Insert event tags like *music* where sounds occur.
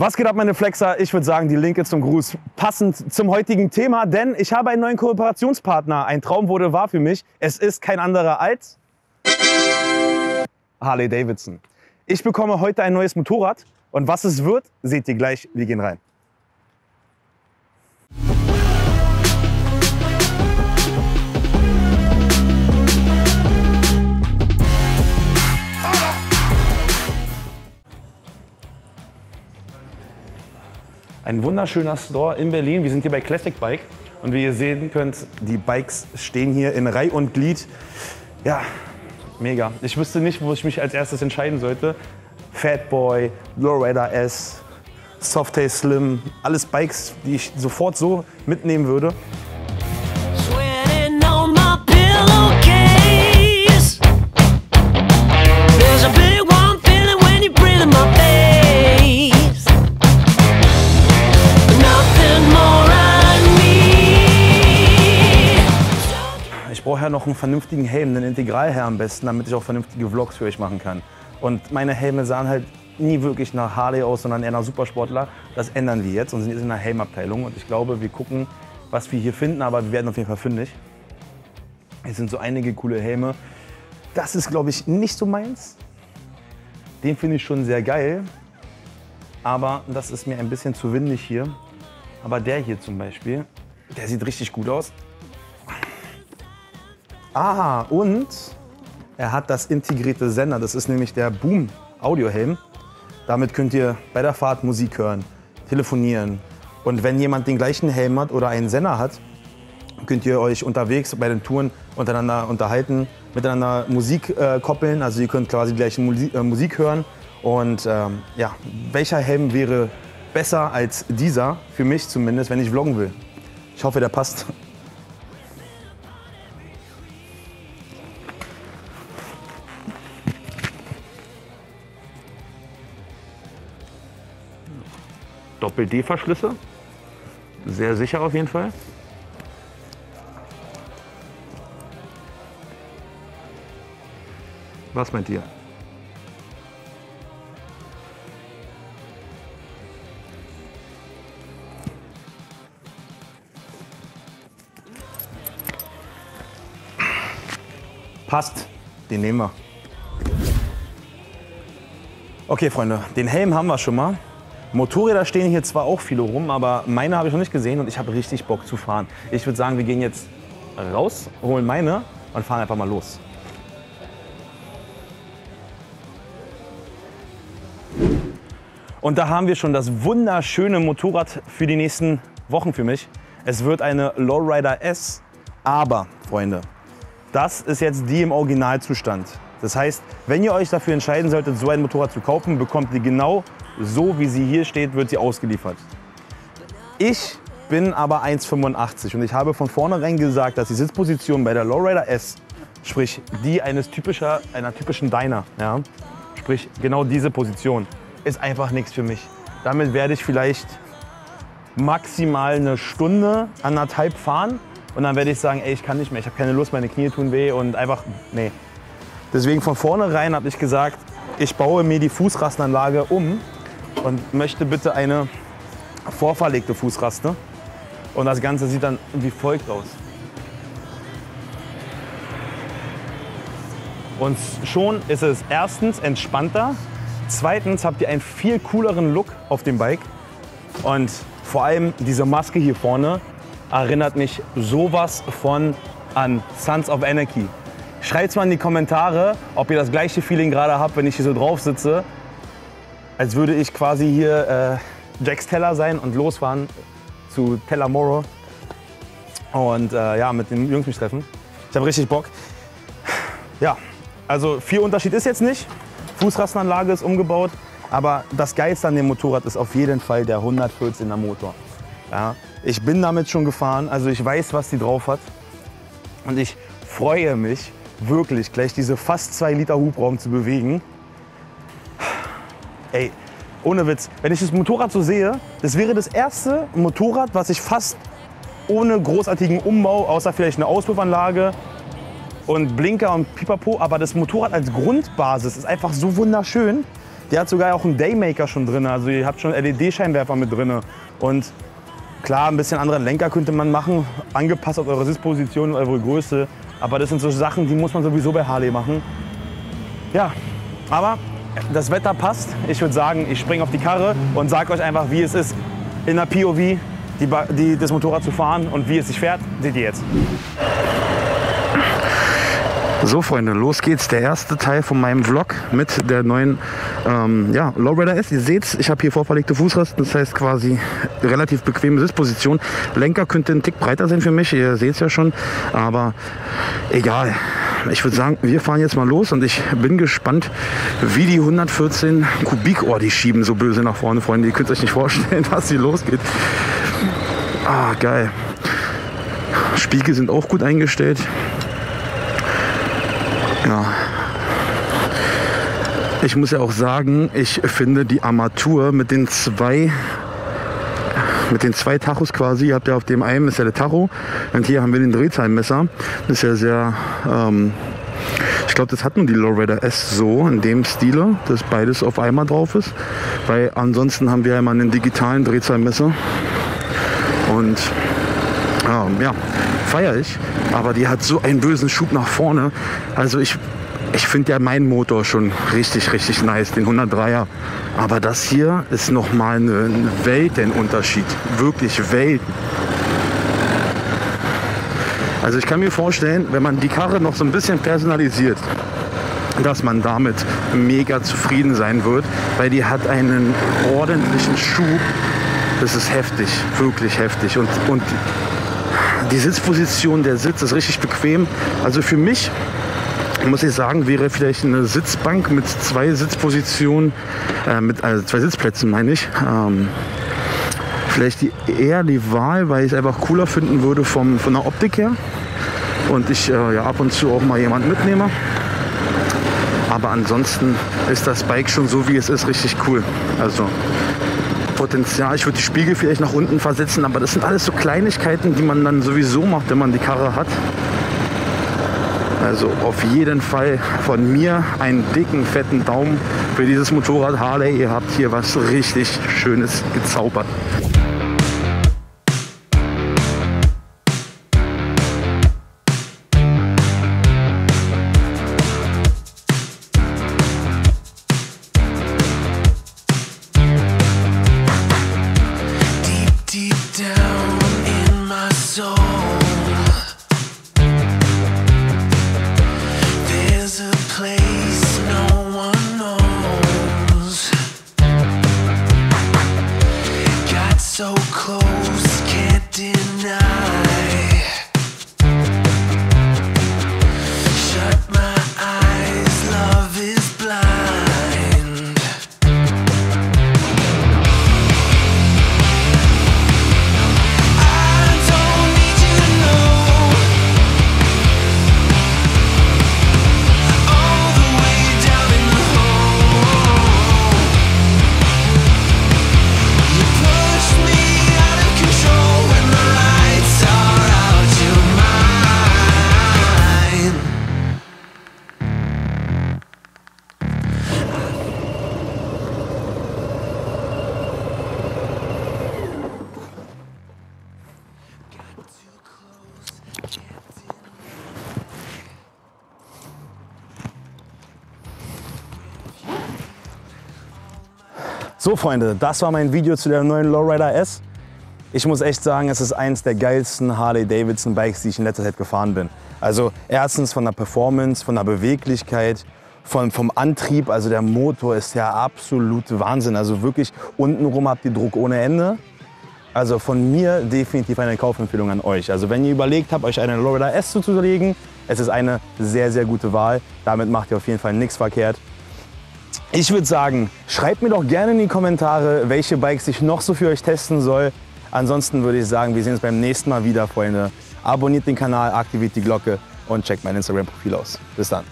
Was geht ab, meine Flexer? Ich würde sagen, die Linke zum Gruß passend zum heutigen Thema, denn ich habe einen neuen Kooperationspartner. Ein Traum wurde wahr für mich. Es ist kein anderer als Harley Davidson. Ich bekomme heute ein neues Motorrad und was es wird, seht ihr gleich. Wir gehen rein. Wunderschöner Store in Berlin. Wir sind hier bei Classic Bike und wie ihr sehen könnt, die Bikes stehen hier in Reih und Glied. Ja, mega. Ich wüsste nicht, wo ich mich als erstes entscheiden sollte. Fatboy, Lowrider S, Softail Slim, alles Bikes, die ich sofort so mitnehmen würde. Ja noch einen vernünftigen Helm, einen Integralhelm am besten, damit ich auch vernünftige Vlogs für euch machen kann. Und meine Helme sahen halt nie wirklich nach Harley aus, sondern eher nach Supersportler. Das ändern wir jetzt und sind jetzt in der Helmabteilung. Und ich glaube, wir gucken, was wir hier finden, aber wir werden auf jeden Fall fündig. Es sind so einige coole Helme. Das ist, glaube ich, nicht so meins. Den finde ich schon sehr geil. Aber das ist mir ein bisschen zu windig hier. Aber der hier zum Beispiel, der sieht richtig gut aus. Ah, und er hat das integrierte Sender. Das ist nämlich der Boom Audiohelm. Damit könnt ihr bei der Fahrt Musik hören, telefonieren. Und wenn jemand den gleichen Helm hat oder einen Sender hat, könnt ihr euch unterwegs bei den Touren untereinander unterhalten, miteinander Musik äh, koppeln. Also ihr könnt quasi die gleiche Musi äh, Musik hören. Und ähm, ja, welcher Helm wäre besser als dieser, für mich zumindest, wenn ich vloggen will? Ich hoffe, der passt. Doppel-D-Verschlüsse. Sehr sicher auf jeden Fall. Was meint ihr? Passt, den nehmen wir. Okay, Freunde, den Helm haben wir schon mal. Motorräder stehen hier zwar auch viele rum, aber meine habe ich noch nicht gesehen und ich habe richtig Bock zu fahren. Ich würde sagen, wir gehen jetzt raus, holen meine und fahren einfach mal los. Und da haben wir schon das wunderschöne Motorrad für die nächsten Wochen für mich. Es wird eine Lowrider S, aber, Freunde, das ist jetzt die im Originalzustand. Das heißt, wenn ihr euch dafür entscheiden solltet, so ein Motorrad zu kaufen, bekommt ihr genau so, wie sie hier steht, wird sie ausgeliefert. Ich bin aber 1,85 und ich habe von vornherein gesagt, dass die Sitzposition bei der Lowrider S, sprich die eines typischer, einer typischen Diner, ja, sprich genau diese Position, ist einfach nichts für mich. Damit werde ich vielleicht maximal eine Stunde, anderthalb fahren und dann werde ich sagen, ey, ich kann nicht mehr, ich habe keine Lust, meine Knie tun weh und einfach, nee. Deswegen von vornherein habe ich gesagt, ich baue mir die Fußrastenanlage um und möchte bitte eine vorverlegte Fußraste. Und das Ganze sieht dann wie folgt aus. Und schon ist es erstens entspannter, zweitens habt ihr einen viel cooleren Look auf dem Bike und vor allem diese Maske hier vorne erinnert mich sowas von an Sons of Anarchy. Schreibt mal in die Kommentare, ob ihr das gleiche Feeling gerade habt, wenn ich hier so drauf sitze. Als würde ich quasi hier äh, Jax Teller sein und losfahren zu Teller Moro. Und äh, ja, mit den Jungs mich treffen. Ich habe richtig Bock. Ja, also viel Unterschied ist jetzt nicht. Fußrastenanlage ist umgebaut. Aber das Geilste an dem Motorrad ist auf jeden Fall der 114er Motor. Ja, ich bin damit schon gefahren, also ich weiß, was die drauf hat. Und ich freue mich wirklich, gleich diese fast 2 Liter Hubraum zu bewegen. Ey, ohne Witz, wenn ich das Motorrad so sehe, das wäre das erste Motorrad, was ich fast ohne großartigen Umbau, außer vielleicht eine Auspuffanlage und Blinker und Pipapo, aber das Motorrad als Grundbasis ist einfach so wunderschön. Die hat sogar auch einen Daymaker schon drin. Also ihr habt schon LED-Scheinwerfer mit drin. Und klar, ein bisschen anderen Lenker könnte man machen, angepasst auf eure Sitzposition und eure Größe. Aber das sind so Sachen, die muss man sowieso bei Harley machen. Ja, aber das Wetter passt. Ich würde sagen, ich springe auf die Karre und sage euch einfach, wie es ist, in der POV die, die, das Motorrad zu fahren und wie es sich fährt, seht ihr jetzt. So Freunde, los geht's. Der erste Teil von meinem Vlog mit der neuen ähm, ja, Lowrider S. Ihr seht's, ich habe hier vorverlegte Fußrasten, das heißt quasi relativ bequeme Sitzposition. Lenker könnte ein Tick breiter sein für mich, ihr seht's ja schon, aber egal. Ich würde sagen, wir fahren jetzt mal los und ich bin gespannt, wie die 114 Kubik, oh, die schieben so böse nach vorne, Freunde. Ihr könnt euch nicht vorstellen, *laughs* was hier losgeht. Ah, geil. Spiegel sind auch gut eingestellt. Ja. Ich muss ja auch sagen, ich finde die Armatur mit den zwei mit den zwei Tachos quasi, ihr habt ja auf dem einen ist ja der Tacho und hier haben wir den Drehzahlmesser. Das ist ja sehr, ähm, ich glaube, das hat nur die Lowrider S so in dem Stile, dass beides auf einmal drauf ist. Weil ansonsten haben wir ja immer einen digitalen Drehzahlmesser und ähm, ja, feiere ich. Aber die hat so einen bösen Schub nach vorne. Also ich, ich finde ja meinen Motor schon richtig, richtig nice, den 103er. Aber das hier ist nochmal ein Weltenunterschied. Wirklich Welten. Also ich kann mir vorstellen, wenn man die Karre noch so ein bisschen personalisiert, dass man damit mega zufrieden sein wird, weil die hat einen ordentlichen Schub. Das ist heftig, wirklich heftig. Und, und die Sitzposition, der Sitz ist richtig bequem. Also für mich, muss ich sagen, wäre vielleicht eine Sitzbank mit zwei Sitzpositionen, äh, mit also zwei Sitzplätzen meine ich, ähm, vielleicht die, eher die Wahl, weil ich es einfach cooler finden würde vom, von der Optik her. Und ich äh, ja, ab und zu auch mal jemand mitnehme. Aber ansonsten ist das Bike schon so, wie es ist, richtig cool. Also Potenzial. Ich würde die Spiegel vielleicht nach unten versetzen, aber das sind alles so Kleinigkeiten, die man dann sowieso macht, wenn man die Karre hat. Also auf jeden Fall von mir einen dicken, fetten Daumen für dieses Motorrad Harley. Ihr habt hier was richtig Schönes gezaubert. So Freunde, das war mein Video zu der neuen Lowrider S. Ich muss echt sagen, es ist eins der geilsten Harley Davidson Bikes, die ich in letzter Zeit gefahren bin. Also erstens von der Performance, von der Beweglichkeit, von, vom Antrieb. Also der Motor ist ja absolut Wahnsinn. Also wirklich untenrum habt ihr Druck ohne Ende. Also von mir definitiv eine Kaufempfehlung an euch. Also wenn ihr überlegt habt, euch eine Lowrider S zuzulegen, es ist eine sehr, sehr gute Wahl. Damit macht ihr auf jeden Fall nichts verkehrt. Ich würde sagen, schreibt mir doch gerne in die Kommentare, welche Bikes ich noch so für euch testen soll. Ansonsten würde ich sagen, wir sehen uns beim nächsten Mal wieder, Freunde. Abonniert den Kanal, aktiviert die Glocke und checkt mein Instagram-Profil aus. Bis dann.